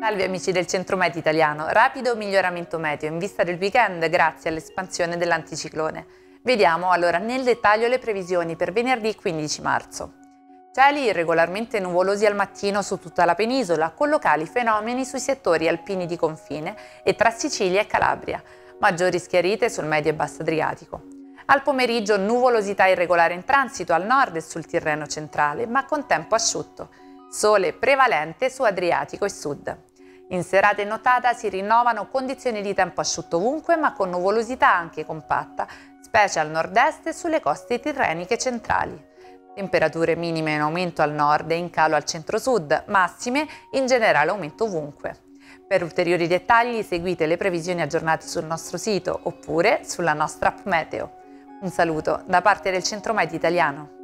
Salve amici del Centro Meteo Italiano, rapido miglioramento meteo in vista del weekend grazie all'espansione dell'anticiclone. Vediamo allora nel dettaglio le previsioni per venerdì 15 marzo. Cieli irregolarmente nuvolosi al mattino su tutta la penisola, con locali fenomeni sui settori alpini di confine e tra Sicilia e Calabria, maggiori schiarite sul medio e basso Adriatico. Al pomeriggio nuvolosità irregolare in transito al nord e sul Tirreno centrale, ma con tempo asciutto. Sole prevalente su Adriatico e sud. In serata e nottata si rinnovano condizioni di tempo asciutto ovunque ma con nuvolosità anche compatta, specie al nord-est e sulle coste tirreniche centrali. Temperature minime in aumento al nord e in calo al centro-sud, massime in generale aumento ovunque. Per ulteriori dettagli seguite le previsioni aggiornate sul nostro sito oppure sulla nostra app Meteo. Un saluto da parte del Centro Med Italiano.